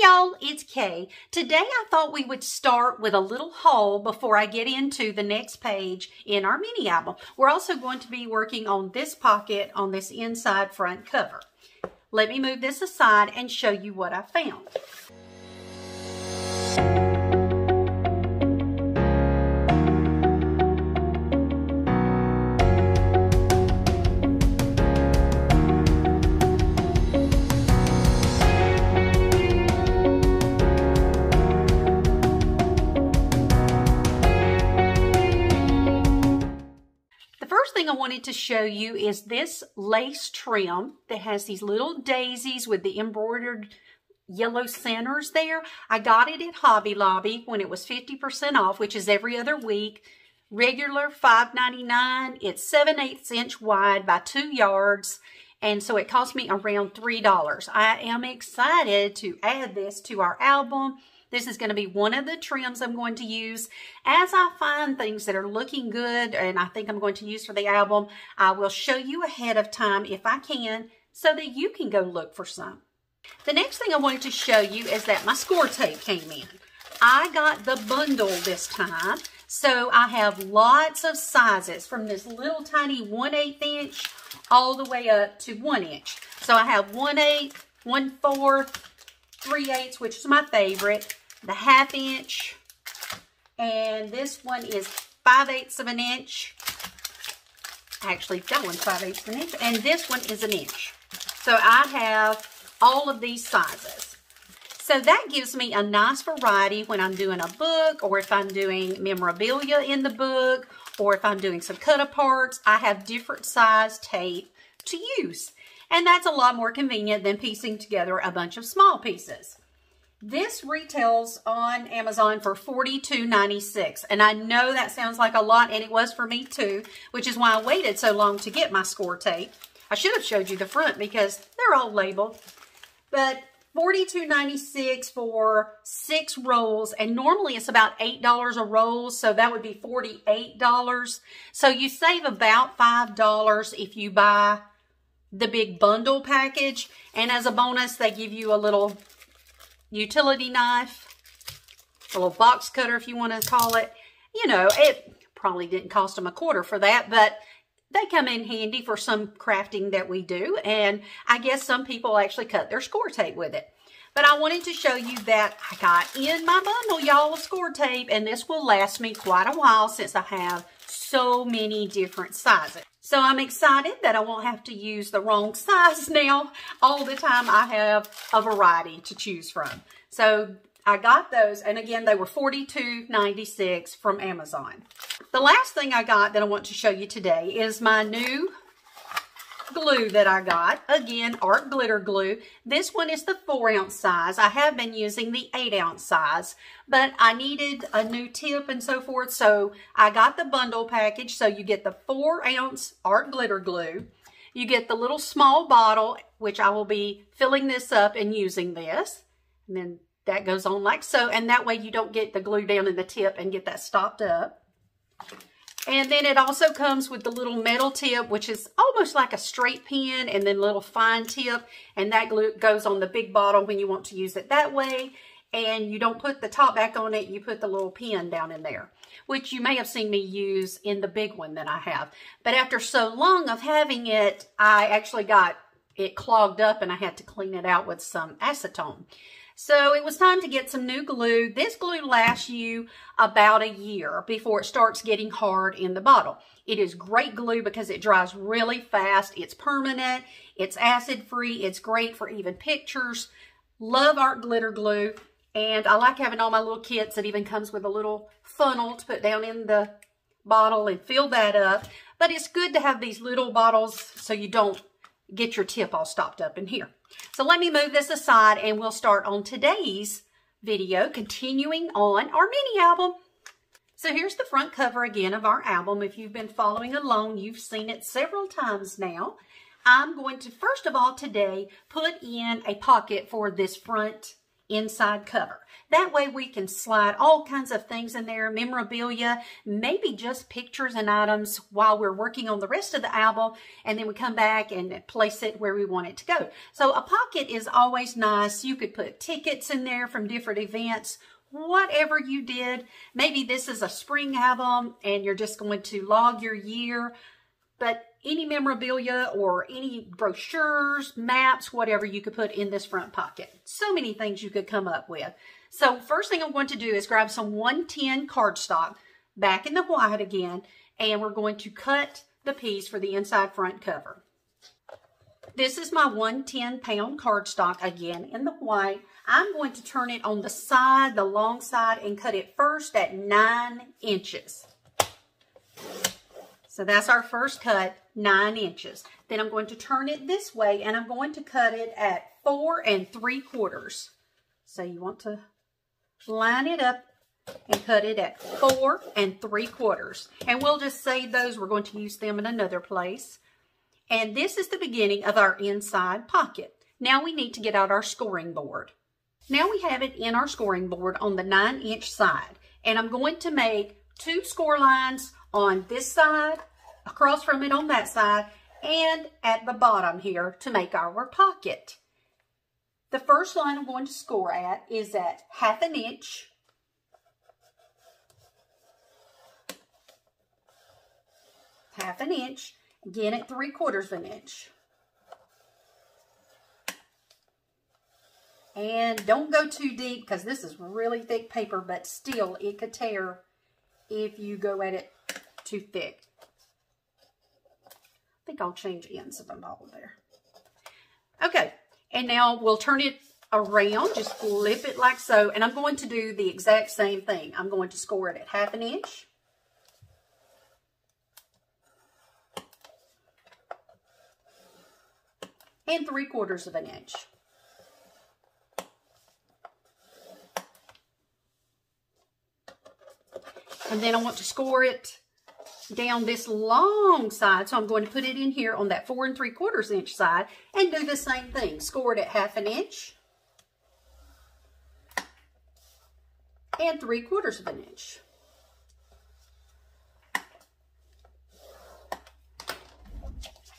y'all, it's Kay. Today I thought we would start with a little haul before I get into the next page in our mini album. We're also going to be working on this pocket on this inside front cover. Let me move this aside and show you what I found. Wanted to show you is this lace trim that has these little daisies with the embroidered yellow centers there. I got it at Hobby Lobby when it was 50% off, which is every other week. Regular $5.99. It's 7 8 inch wide by 2 yards. And so it cost me around $3. I am excited to add this to our album. This is going to be one of the trims I'm going to use. As I find things that are looking good and I think I'm going to use for the album, I will show you ahead of time if I can so that you can go look for some. The next thing I wanted to show you is that my score tape came in. I got the bundle this time. So I have lots of sizes from this little tiny 1 8 inch all the way up to 1 inch. So I have 1 8, 1 4, 3 eighths, which is my favorite, the half inch, and this one is 5 eighths of an inch. Actually, that one's 5 eighths of an inch, and this one is an inch. So I have all of these sizes. So that gives me a nice variety when I'm doing a book or if I'm doing memorabilia in the book or if I'm doing some cut aparts, I have different size tape to use. And that's a lot more convenient than piecing together a bunch of small pieces. This retails on Amazon for $42.96. And I know that sounds like a lot, and it was for me too, which is why I waited so long to get my score tape. I should have showed you the front because they're all labeled. But $42.96 for six rolls, and normally it's about $8 a roll, so that would be $48. So you save about $5 if you buy the big bundle package. And as a bonus, they give you a little utility knife, a little box cutter if you want to call it. You know, it probably didn't cost them a quarter for that, but they come in handy for some crafting that we do. And I guess some people actually cut their score tape with it. But I wanted to show you that I got in my bundle, y'all, a score tape. And this will last me quite a while since I have so many different sizes. So I'm excited that I won't have to use the wrong size now. All the time I have a variety to choose from. So I got those, and again, they were $42.96 from Amazon. The last thing I got that I want to show you today is my new glue that I got. Again, Art Glitter Glue. This one is the 4 ounce size. I have been using the 8 ounce size, but I needed a new tip and so forth, so I got the bundle package. So you get the 4 ounce Art Glitter Glue. You get the little small bottle, which I will be filling this up and using this. And then that goes on like so, and that way you don't get the glue down in the tip and get that stopped up. And then it also comes with the little metal tip, which is almost like a straight pin and then little fine tip. And that glue goes on the big bottle when you want to use it that way. And you don't put the top back on it, you put the little pin down in there, which you may have seen me use in the big one that I have. But after so long of having it, I actually got it clogged up and I had to clean it out with some acetone. So it was time to get some new glue. This glue lasts you about a year before it starts getting hard in the bottle. It is great glue because it dries really fast. It's permanent. It's acid free. It's great for even pictures. Love art glitter glue. And I like having all my little kits. It even comes with a little funnel to put down in the bottle and fill that up. But it's good to have these little bottles so you don't get your tip all stopped up in here. So let me move this aside and we'll start on today's video, continuing on our mini album. So here's the front cover again of our album. If you've been following along, you've seen it several times now. I'm going to, first of all, today, put in a pocket for this front inside cover. That way we can slide all kinds of things in there, memorabilia, maybe just pictures and items while we're working on the rest of the album, and then we come back and place it where we want it to go. So a pocket is always nice. You could put tickets in there from different events, whatever you did. Maybe this is a spring album and you're just going to log your year, but any memorabilia or any brochures, maps, whatever you could put in this front pocket. So many things you could come up with. So first thing I'm going to do is grab some 110 cardstock back in the white again, and we're going to cut the piece for the inside front cover. This is my 110 pound cardstock again in the white. I'm going to turn it on the side, the long side, and cut it first at nine inches. So that's our first cut, nine inches. Then I'm going to turn it this way and I'm going to cut it at four and three quarters. So you want to line it up and cut it at four and three quarters. And we'll just save those. We're going to use them in another place. And this is the beginning of our inside pocket. Now we need to get out our scoring board. Now we have it in our scoring board on the nine inch side. And I'm going to make two score lines on this side, across from it on that side, and at the bottom here to make our pocket. The first line I'm going to score at is at half an inch. Half an inch. Again at three quarters of an inch. And don't go too deep because this is really thick paper, but still it could tear if you go at it too thick. I think I'll change ends of them all there. Okay, and now we'll turn it around, just flip it like so. And I'm going to do the exact same thing. I'm going to score it at half an inch. And three quarters of an inch. And then I want to score it down this long side. So I'm going to put it in here on that four and three quarters inch side and do the same thing. Score it at half an inch and three quarters of an inch.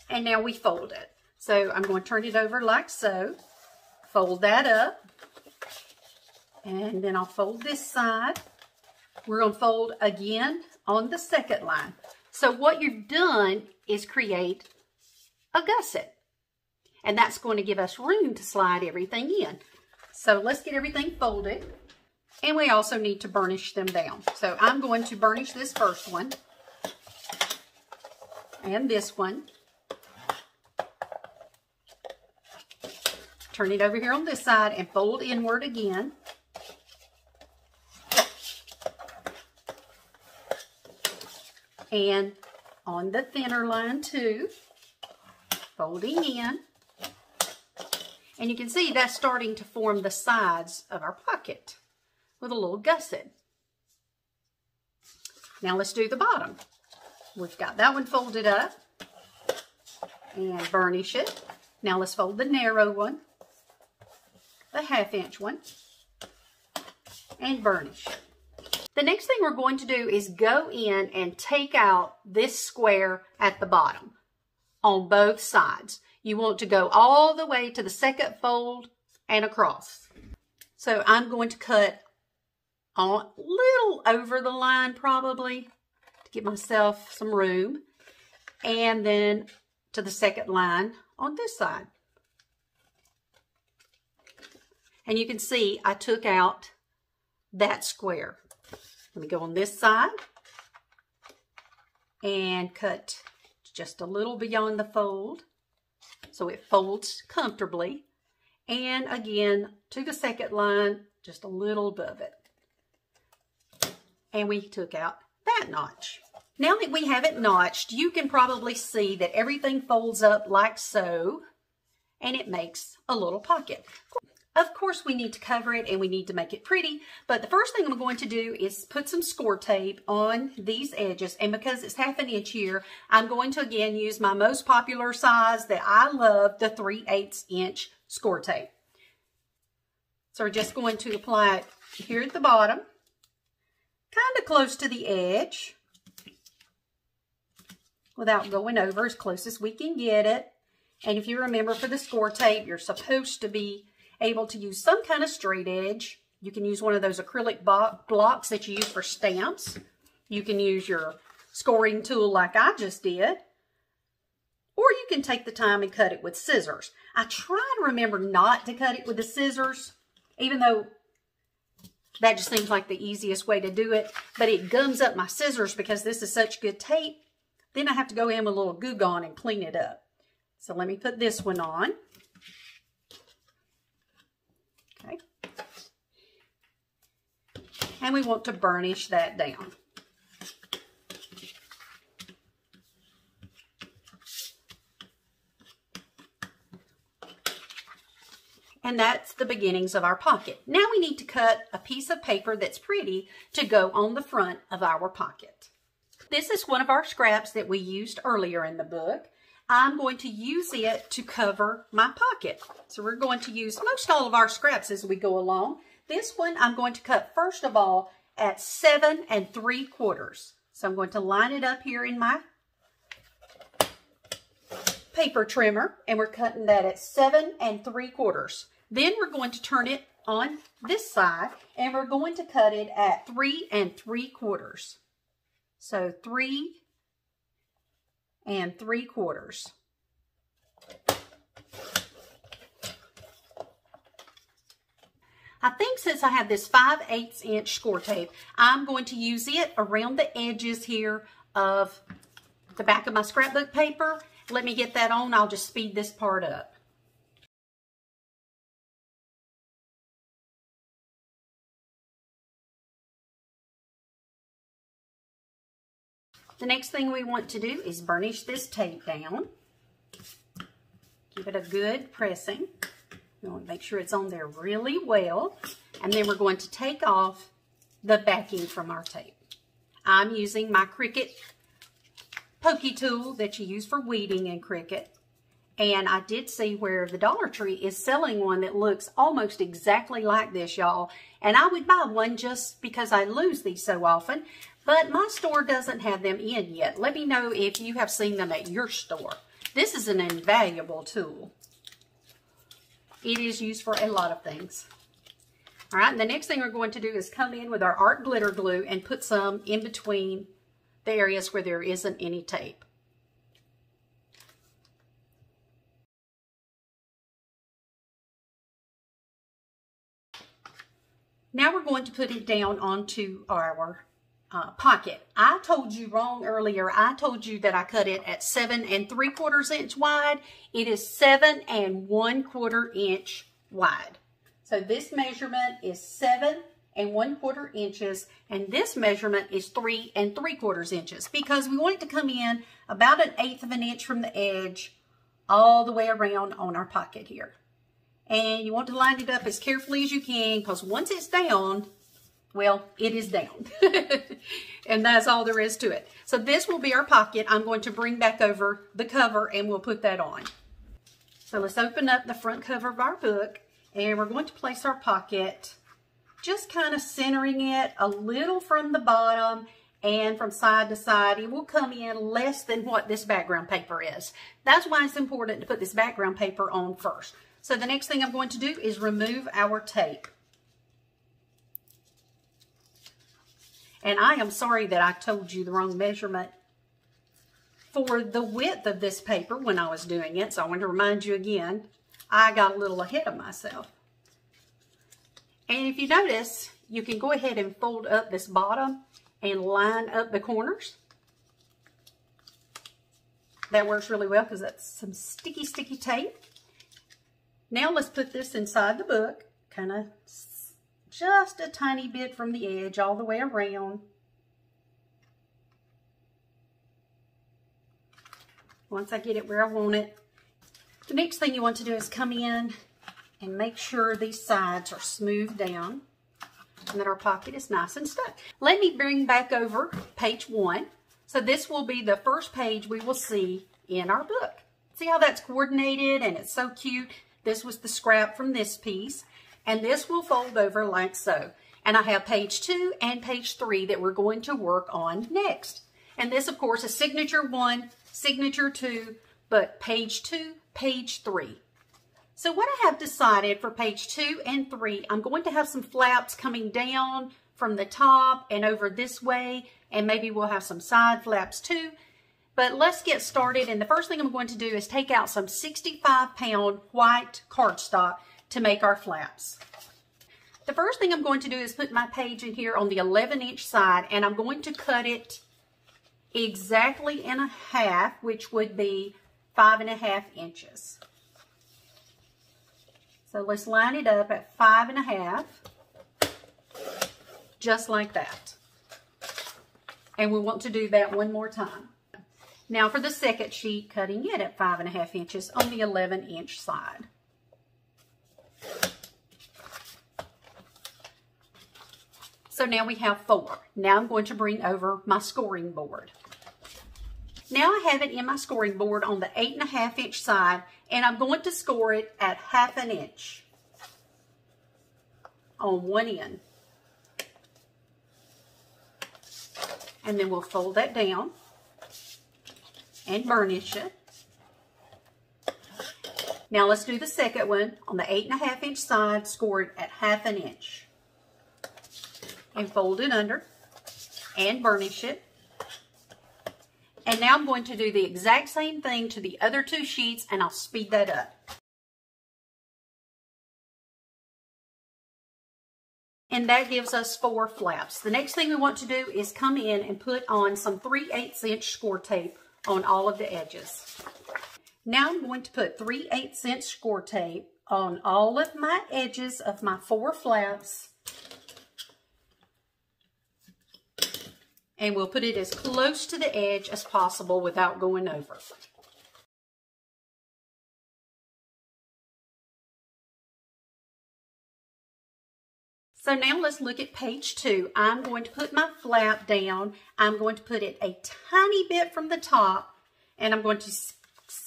And now we fold it. So I'm going to turn it over like so. Fold that up. And then I'll fold this side. We're going to fold again on the second line. So what you've done is create a gusset. And that's going to give us room to slide everything in. So let's get everything folded. And we also need to burnish them down. So I'm going to burnish this first one. And this one. Turn it over here on this side and fold inward again. And on the thinner line too, folding in. And you can see that's starting to form the sides of our pocket with a little gusset. Now let's do the bottom. We've got that one folded up and burnish it. Now let's fold the narrow one, the half inch one, and burnish. The next thing we're going to do is go in and take out this square at the bottom on both sides. You want to go all the way to the second fold and across. So I'm going to cut a little over the line probably to give myself some room. And then to the second line on this side. And you can see I took out that square. Let me go on this side and cut just a little beyond the fold so it folds comfortably. And again, to the second line, just a little above it. And we took out that notch. Now that we have it notched, you can probably see that everything folds up like so, and it makes a little pocket. Of course, we need to cover it and we need to make it pretty, but the first thing I'm going to do is put some score tape on these edges, and because it's half an inch here, I'm going to again use my most popular size that I love, the 3 8 inch score tape. So we're just going to apply it here at the bottom, kind of close to the edge, without going over as close as we can get it. And if you remember for the score tape, you're supposed to be able to use some kind of straight edge. You can use one of those acrylic blocks that you use for stamps. You can use your scoring tool like I just did. Or you can take the time and cut it with scissors. I try to remember not to cut it with the scissors, even though that just seems like the easiest way to do it. But it gums up my scissors because this is such good tape. Then I have to go in with a little Goo Gone and clean it up. So let me put this one on. Okay. And we want to burnish that down. And that's the beginnings of our pocket. Now we need to cut a piece of paper that's pretty to go on the front of our pocket. This is one of our scraps that we used earlier in the book. I'm going to use it to cover my pocket. So we're going to use most all of our scraps as we go along. This one I'm going to cut first of all at seven and three quarters. So I'm going to line it up here in my paper trimmer and we're cutting that at seven and three quarters. Then we're going to turn it on this side and we're going to cut it at three and three quarters. So three and three quarters. I think since I have this 5 8 inch score tape, I'm going to use it around the edges here of the back of my scrapbook paper. Let me get that on. I'll just speed this part up. The next thing we want to do is burnish this tape down. Give it a good pressing. We want to make sure it's on there really well. And then we're going to take off the backing from our tape. I'm using my Cricut pokey tool that you use for weeding in Cricut. And I did see where the Dollar Tree is selling one that looks almost exactly like this, y'all. And I would buy one just because I lose these so often. But my store doesn't have them in yet. Let me know if you have seen them at your store. This is an invaluable tool. It is used for a lot of things. All right, and the next thing we're going to do is come in with our art glitter glue and put some in between the areas where there isn't any tape. Now we're going to put it down onto our uh, pocket. I told you wrong earlier. I told you that I cut it at seven and three quarters inch wide. It is seven and one quarter inch wide. So this measurement is seven and one quarter inches and this measurement is three and three quarters inches because we want it to come in about an eighth of an inch from the edge all the way around on our pocket here. And you want to line it up as carefully as you can because once it's down, well, it is down. and that's all there is to it. So this will be our pocket. I'm going to bring back over the cover and we'll put that on. So let's open up the front cover of our book and we're going to place our pocket just kind of centering it a little from the bottom and from side to side. It will come in less than what this background paper is. That's why it's important to put this background paper on first. So the next thing I'm going to do is remove our tape. And I am sorry that I told you the wrong measurement for the width of this paper when I was doing it. So I want to remind you again, I got a little ahead of myself. And if you notice, you can go ahead and fold up this bottom and line up the corners. That works really well because that's some sticky, sticky tape. Now let's put this inside the book, kind of just a tiny bit from the edge all the way around. Once I get it where I want it. The next thing you want to do is come in and make sure these sides are smoothed down and that our pocket is nice and stuck. Let me bring back over page one. So this will be the first page we will see in our book. See how that's coordinated and it's so cute. This was the scrap from this piece. And this will fold over like so. And I have page two and page three that we're going to work on next. And this, of course, is signature one, signature two, but page two, page three. So what I have decided for page two and three, I'm going to have some flaps coming down from the top and over this way, and maybe we'll have some side flaps too. But let's get started, and the first thing I'm going to do is take out some 65 pound white cardstock to make our flaps. The first thing I'm going to do is put my page in here on the 11 inch side, and I'm going to cut it exactly in a half, which would be five and a half inches. So let's line it up at five and a half, just like that. And we want to do that one more time. Now for the second sheet, cutting it at five and a half inches on the 11 inch side. So now we have four. Now I'm going to bring over my scoring board. Now I have it in my scoring board on the eight and a half inch side and I'm going to score it at half an inch on one end. And then we'll fold that down and burnish it. Now let's do the second one on the eight and a half inch side, score it at half an inch. And fold it under and burnish it. And now I'm going to do the exact same thing to the other two sheets and I'll speed that up. And that gives us four flaps. The next thing we want to do is come in and put on some 3 8 inch score tape on all of the edges. Now I'm going to put 3 8 inch score tape on all of my edges of my four flaps and we'll put it as close to the edge as possible without going over. So now let's look at page two. I'm going to put my flap down. I'm going to put it a tiny bit from the top and I'm going to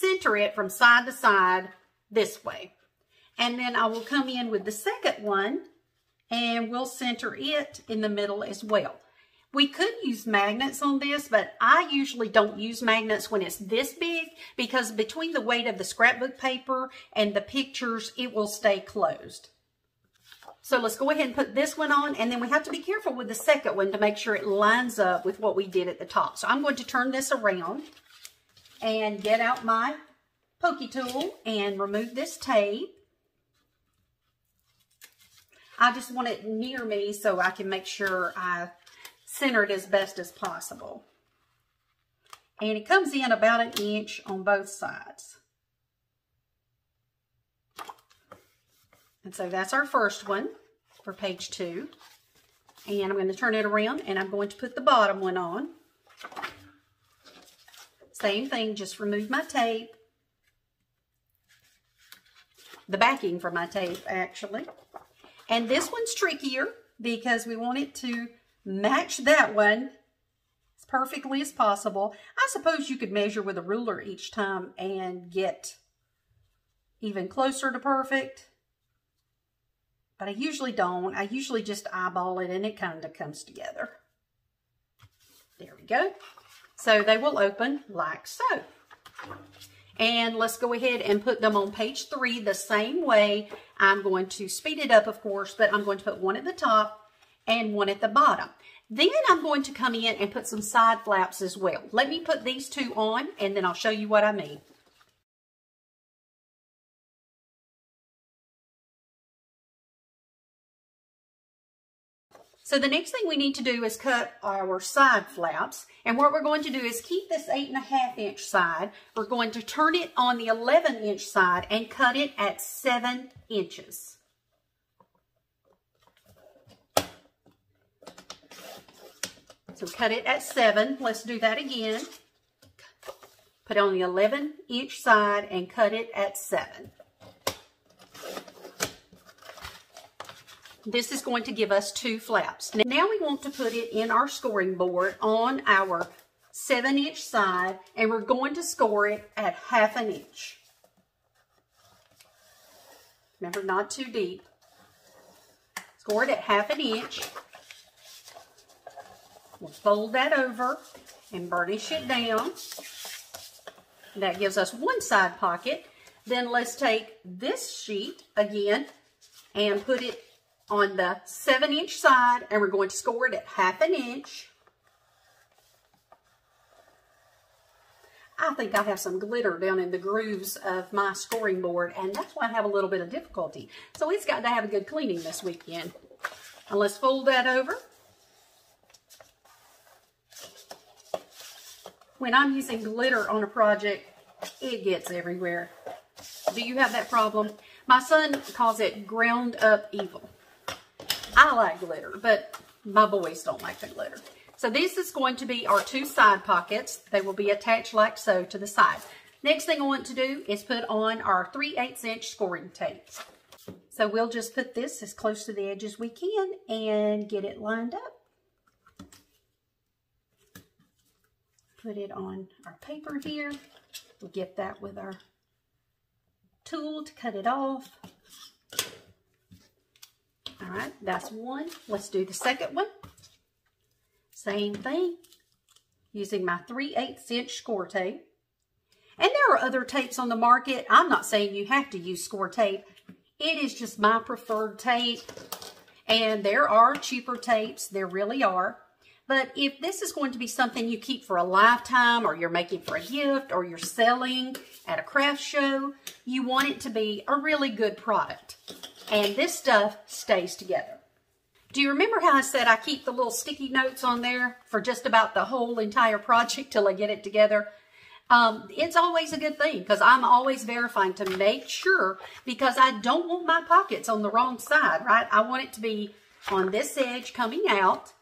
center it from side to side this way. And then I will come in with the second one and we'll center it in the middle as well. We could use magnets on this, but I usually don't use magnets when it's this big because between the weight of the scrapbook paper and the pictures, it will stay closed. So let's go ahead and put this one on, and then we have to be careful with the second one to make sure it lines up with what we did at the top. So I'm going to turn this around and get out my pokey tool and remove this tape. I just want it near me so I can make sure I center it as best as possible. And it comes in about an inch on both sides. And so that's our first one for page two. And I'm going to turn it around and I'm going to put the bottom one on. Same thing, just remove my tape. The backing for my tape, actually. And this one's trickier because we want it to match that one as perfectly as possible. I suppose you could measure with a ruler each time and get even closer to perfect. But I usually don't. I usually just eyeball it and it kind of comes together. There we go. So they will open like so. And let's go ahead and put them on page three the same way. I'm going to speed it up, of course, but I'm going to put one at the top and one at the bottom. Then I'm going to come in and put some side flaps as well. Let me put these two on and then I'll show you what I mean. So the next thing we need to do is cut our side flaps. And what we're going to do is keep this eight and a half inch side. We're going to turn it on the 11 inch side and cut it at seven inches. So cut it at 7. Let's do that again. Put on the 11 inch side and cut it at 7. This is going to give us two flaps. Now we want to put it in our scoring board on our 7 inch side and we're going to score it at half an inch. Remember, not too deep. Score it at half an inch. We'll fold that over and burnish it down. That gives us one side pocket. Then let's take this sheet again and put it on the seven inch side and we're going to score it at half an inch. I think I have some glitter down in the grooves of my scoring board and that's why I have a little bit of difficulty. So it's got to have a good cleaning this weekend. And let's fold that over. When I'm using glitter on a project, it gets everywhere. Do you have that problem? My son calls it ground up evil. I like glitter, but my boys don't like the glitter. So this is going to be our two side pockets. They will be attached like so to the side. Next thing I want to do is put on our 3 8 inch scoring tape. So we'll just put this as close to the edge as we can and get it lined up. Put it on our paper here. We'll get that with our tool to cut it off. All right, that's one. Let's do the second one. Same thing, using my 3 8 inch score tape. And there are other tapes on the market. I'm not saying you have to use score tape. It is just my preferred tape. And there are cheaper tapes. There really are. But if this is going to be something you keep for a lifetime or you're making for a gift or you're selling at a craft show, you want it to be a really good product. And this stuff stays together. Do you remember how I said I keep the little sticky notes on there for just about the whole entire project till I get it together? Um, it's always a good thing because I'm always verifying to make sure because I don't want my pockets on the wrong side, right? I want it to be on this edge coming out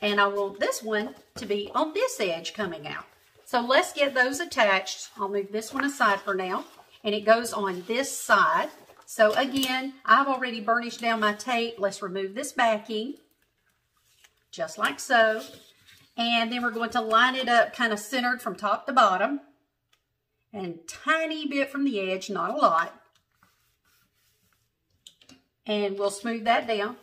and I want this one to be on this edge coming out. So let's get those attached. I'll move this one aside for now. And it goes on this side. So again, I've already burnished down my tape. Let's remove this backing, just like so. And then we're going to line it up kind of centered from top to bottom. And tiny bit from the edge, not a lot. And we'll smooth that down.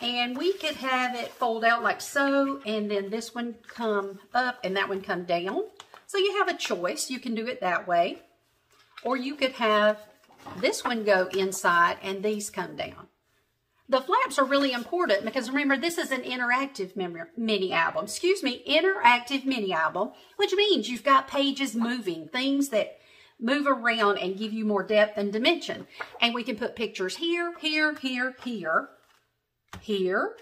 And we could have it fold out like so, and then this one come up and that one come down. So you have a choice. You can do it that way. Or you could have this one go inside and these come down. The flaps are really important because remember, this is an interactive mini album. Excuse me, interactive mini album, which means you've got pages moving, things that move around and give you more depth and dimension. And we can put pictures here, here, here, here, here,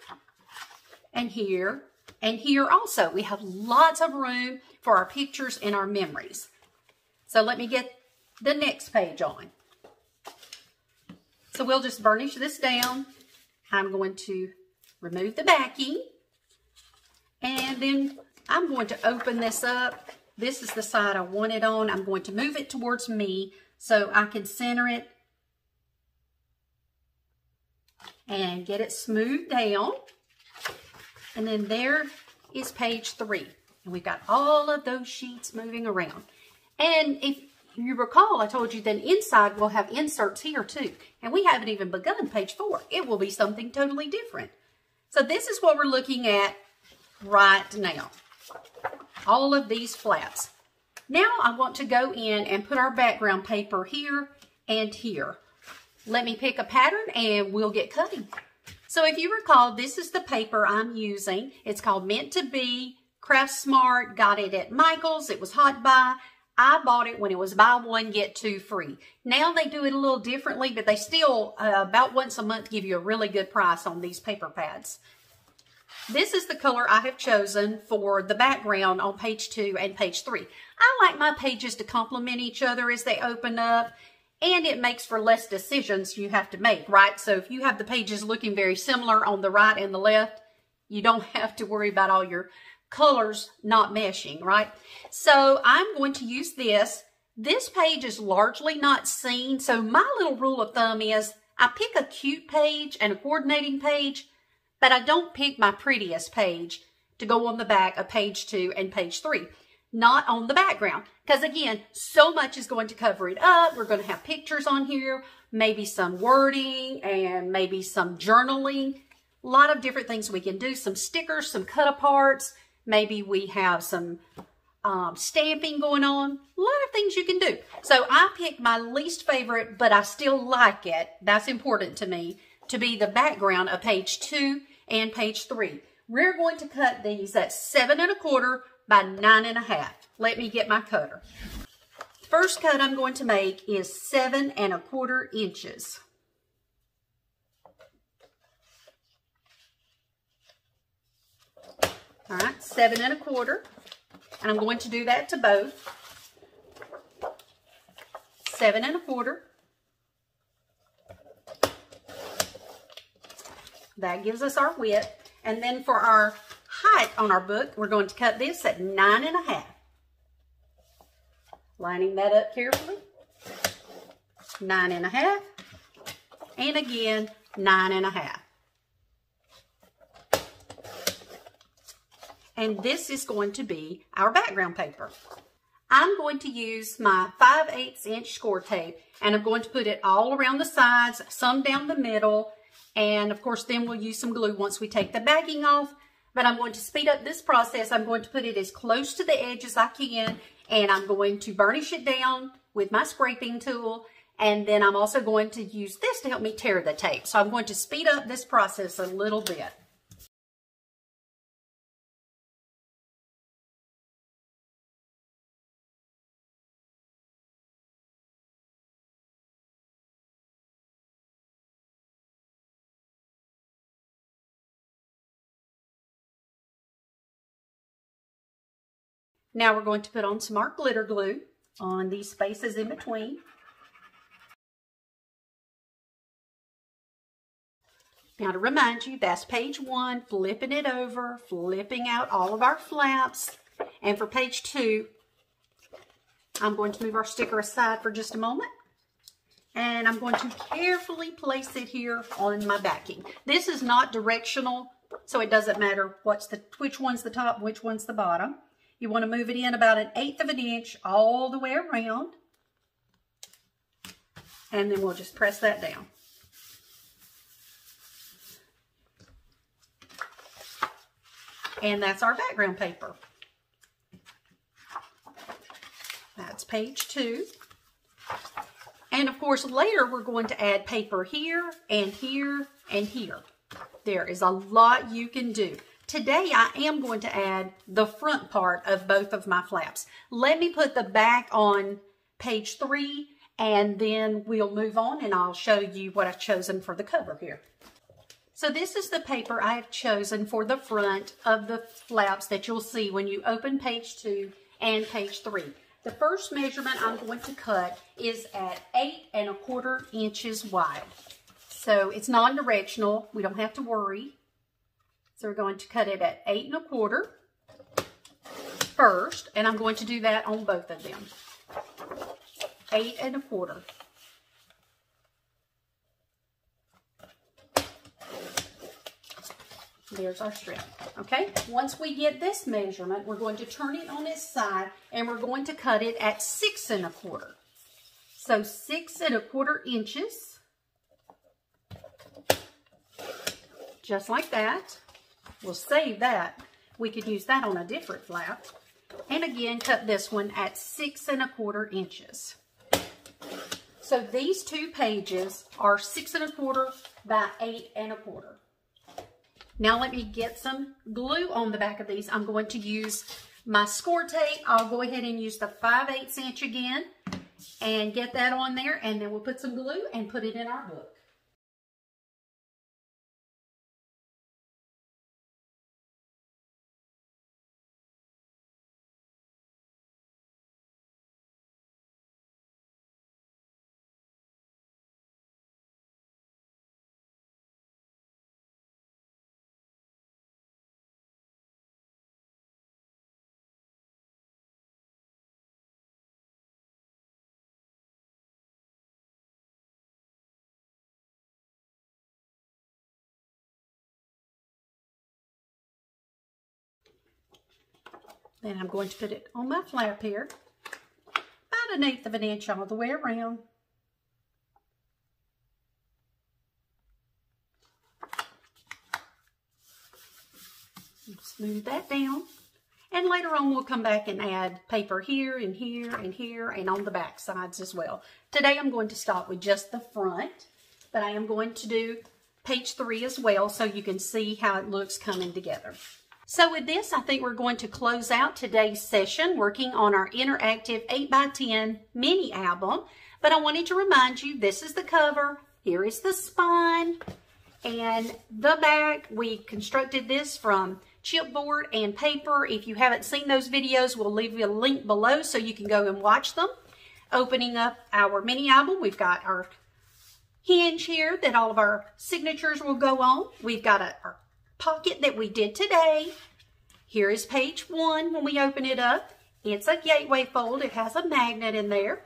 and here, and here also. We have lots of room for our pictures and our memories. So let me get the next page on. So we'll just burnish this down. I'm going to remove the backing. And then I'm going to open this up. This is the side I want it on. I'm going to move it towards me so I can center it and get it smoothed down. And then there is page three. And we've got all of those sheets moving around. And if you recall, I told you that inside we'll have inserts here too. And we haven't even begun page four. It will be something totally different. So this is what we're looking at right now. All of these flaps. Now I want to go in and put our background paper here and here. Let me pick a pattern and we'll get cutting. So if you recall, this is the paper I'm using. It's called Mint to Be Craft Smart. Got it at Michael's. It was hot buy. I bought it when it was buy one, get two free. Now they do it a little differently, but they still, uh, about once a month, give you a really good price on these paper pads. This is the color I have chosen for the background on page two and page three. I like my pages to complement each other as they open up and it makes for less decisions you have to make, right? So if you have the pages looking very similar on the right and the left, you don't have to worry about all your colors not meshing, right? So I'm going to use this. This page is largely not seen, so my little rule of thumb is I pick a cute page and a coordinating page, but I don't pick my prettiest page to go on the back of page two and page three not on the background. Because again, so much is going to cover it up. We're going to have pictures on here. maybe some wording and maybe some journaling. A lot of different things we can do. Some stickers, some cut aparts. Maybe we have some um, stamping going on. A lot of things you can do. So I picked my least favorite, but I still like it. That's important to me to be the background of page two and page three. We're going to cut these at seven and a quarter by nine and a half. Let me get my cutter. First cut I'm going to make is seven and a quarter inches. All right, seven and a quarter. And I'm going to do that to both. Seven and a quarter. That gives us our width. And then for our height on our book, we're going to cut this at nine and a half. Lining that up carefully. Nine and a half. And again, nine and a half. And this is going to be our background paper. I'm going to use my 5 8 inch score tape and I'm going to put it all around the sides, some down the middle, and of course then we'll use some glue once we take the bagging off. But I'm going to speed up this process. I'm going to put it as close to the edge as I can and I'm going to burnish it down with my scraping tool and then I'm also going to use this to help me tear the tape. So I'm going to speed up this process a little bit. Now we're going to put on some art glitter glue on these spaces in between. Now to remind you, that's page one, flipping it over, flipping out all of our flaps. And for page two, I'm going to move our sticker aside for just a moment. And I'm going to carefully place it here on my backing. This is not directional, so it doesn't matter what's the which one's the top, which one's the bottom. You want to move it in about an eighth of an inch all the way around. And then we'll just press that down. And that's our background paper. That's page two. And of course, later we're going to add paper here and here and here. There is a lot you can do. Today I am going to add the front part of both of my flaps. Let me put the back on page three and then we'll move on and I'll show you what I've chosen for the cover here. So this is the paper I have chosen for the front of the flaps that you'll see when you open page two and page three. The first measurement I'm going to cut is at eight and a quarter inches wide. So it's non-directional. We don't have to worry. So we're going to cut it at eight and a quarter first, and I'm going to do that on both of them. Eight and a quarter. There's our strip. Okay, once we get this measurement, we're going to turn it on its side and we're going to cut it at six and a quarter. So six and a quarter inches. Just like that. We'll save that. We could use that on a different flap. And again, cut this one at six and a quarter inches. So these two pages are six and a quarter by eight and a quarter. Now let me get some glue on the back of these. I'm going to use my score tape. I'll go ahead and use the 5 8 inch again and get that on there and then we'll put some glue and put it in our book. And I'm going to put it on my flap here, about an eighth of an inch all the way around. Smooth that down. And later on, we'll come back and add paper here and here and here and on the back sides as well. Today, I'm going to stop with just the front, but I am going to do page three as well so you can see how it looks coming together. So with this, I think we're going to close out today's session working on our interactive 8x10 mini album. But I wanted to remind you, this is the cover, here is the spine, and the back. We constructed this from chipboard and paper. If you haven't seen those videos, we'll leave you a link below so you can go and watch them. Opening up our mini album, we've got our hinge here that all of our signatures will go on. We've got a, our pocket that we did today. Here is page one when we open it up. It's a gateway fold. It has a magnet in there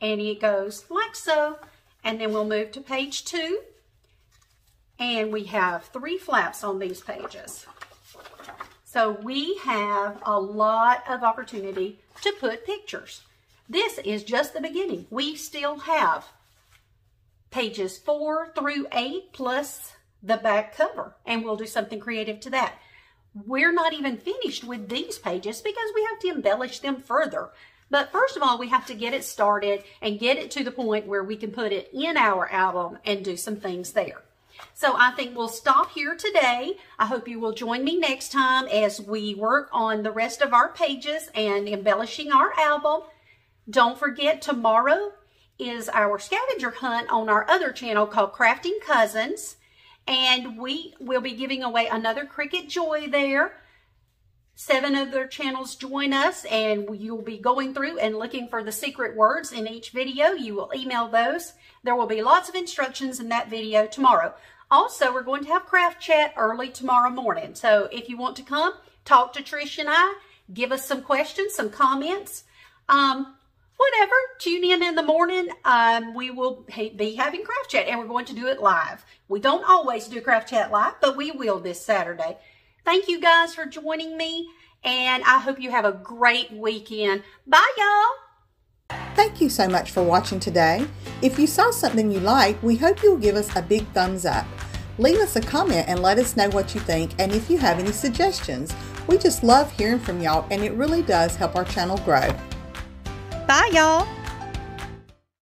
and it goes like so. And then we'll move to page two and we have three flaps on these pages. So we have a lot of opportunity to put pictures. This is just the beginning. We still have pages four through eight plus the back cover and we'll do something creative to that. We're not even finished with these pages because we have to embellish them further. But first of all, we have to get it started and get it to the point where we can put it in our album and do some things there. So I think we'll stop here today. I hope you will join me next time as we work on the rest of our pages and embellishing our album. Don't forget tomorrow is our scavenger hunt on our other channel called Crafting Cousins. And we will be giving away another Cricut Joy there. Seven other channels join us and you'll be going through and looking for the secret words in each video. You will email those. There will be lots of instructions in that video tomorrow. Also, we're going to have craft chat early tomorrow morning. So if you want to come, talk to Trish and I, give us some questions, some comments. Um, whatever, tune in in the morning. Um, we will be having craft chat and we're going to do it live. We don't always do craft chat live, but we will this Saturday. Thank you guys for joining me and I hope you have a great weekend. Bye y'all. Thank you so much for watching today. If you saw something you like, we hope you'll give us a big thumbs up. Leave us a comment and let us know what you think and if you have any suggestions. We just love hearing from y'all and it really does help our channel grow. Bye, y'all.